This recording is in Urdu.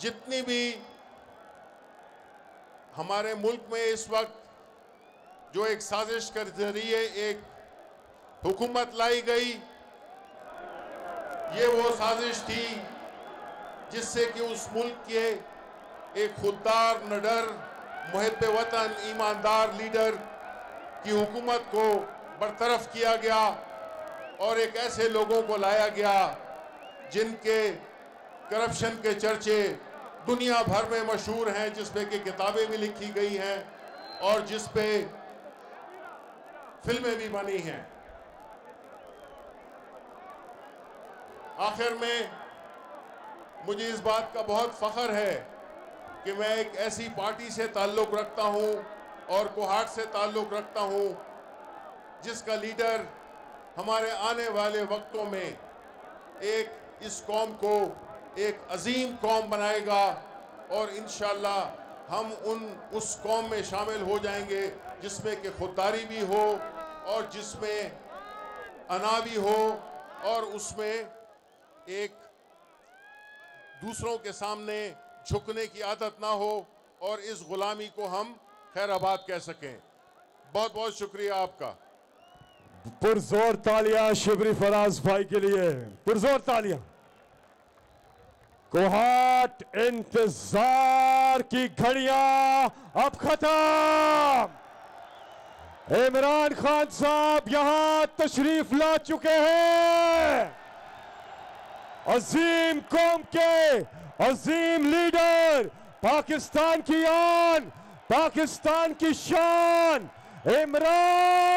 جتنی بھی ہمارے ملک میں اس وقت جو ایک سازش کے ذریعے ایک حکومت لائی گئی، یہ وہ سازش تھی جس سے کہ اس ملک کے ایک خوددار، نڈر، محب وطن، ایماندار لیڈر کی حکومت کو برطرف کیا گیا اور ایک ایسے لوگوں کو لایا گیا جن کے کرپشن کے چرچے دنیا بھر میں مشہور ہیں، جس پہ کہ کتابیں بھی لکھی گئی ہیں اور جس پہ فلمیں بھی بنی ہیں۔ آخر میں مجھے اس بات کا بہت فخر ہے کہ میں ایک ایسی پارٹی سے تعلق رکھتا ہوں اور کوہاٹ سے تعلق رکھتا ہوں جس کا لیڈر ہمارے آنے والے وقتوں میں ایک اس قوم کو ایک عظیم قوم بنائے گا اور انشاءاللہ ہم ان، اس قوم میں شامل ہو جائیں گے جس میں کہ خودداری بھی ہو اور جس میں انا بھی ہو اور اس میں ایک دوسروں کے سامنے جھکنے کی عادت نہ ہو اور اس غلامی کو ہم خیر آباد کہہ سکیں۔ بہت بہت شکریہ آپ کا۔ پرزور تالیاں شبری فراز بھائی کے لیے۔ پرزور تالیاں۔ کوہاٹ انتظار کی گھڑیاں اب ختم۔ عمران خان صاحب، یہاں تشریف لا چکے ہیں۔ عظیم قوم کے عظیم لیڈر، پاکستان کی آن، پاکستان کی شان۔ عمران